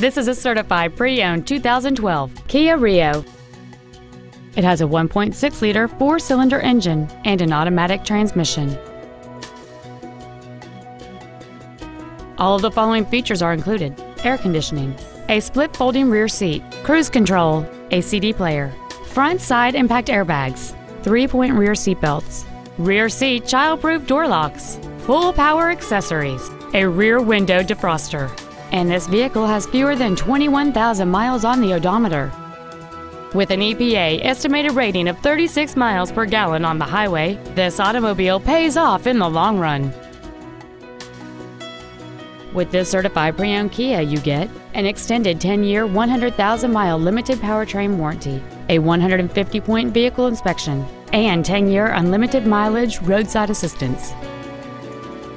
This is a certified pre-owned 2012 Kia Rio. It has a 1.6-liter four-cylinder engine and an automatic transmission. All of the following features are included. Air conditioning, a split folding rear seat, cruise control, a CD player, front side impact airbags, three-point rear seat belts, rear seat child-proof door locks, full power accessories, a rear window defroster, and this vehicle has fewer than 21,000 miles on the odometer. With an EPA estimated rating of 36 miles per gallon on the highway, this automobile pays off in the long run. With this certified pre-owned Kia, you get an extended 10-year, 100,000-mile limited powertrain warranty, a 150-point vehicle inspection, and 10-year unlimited mileage roadside assistance.